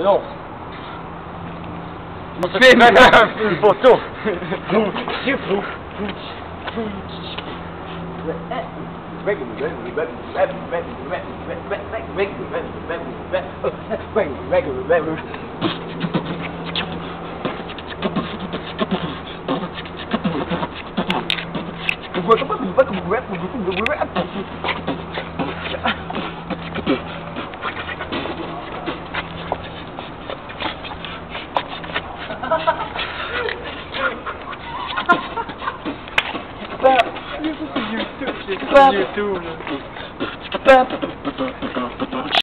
Non. Fais une photo. YouTube, c'est YouTube.